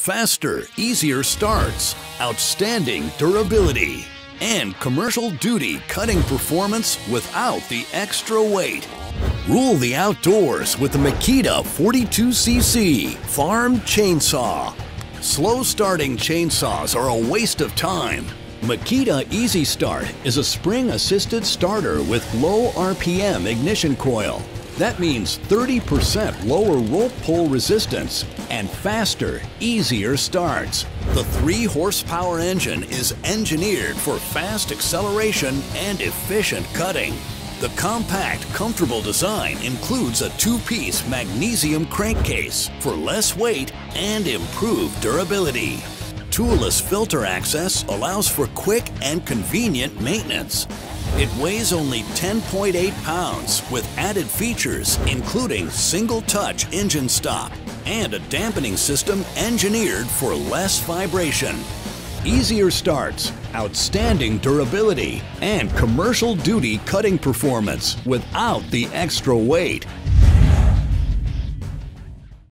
faster, easier starts, outstanding durability, and commercial duty cutting performance without the extra weight. Rule the outdoors with the Makita 42cc Farm Chainsaw. Slow starting chainsaws are a waste of time. Makita Easy Start is a spring assisted starter with low RPM ignition coil. That means 30% lower rope pull resistance and faster, easier starts. The 3 horsepower engine is engineered for fast acceleration and efficient cutting. The compact, comfortable design includes a two-piece magnesium crankcase for less weight and improved durability. Toolless filter access allows for quick and convenient maintenance. It weighs only 10.8 pounds with added features including single-touch engine stop and a dampening system engineered for less vibration. Easier starts, outstanding durability, and commercial duty cutting performance without the extra weight.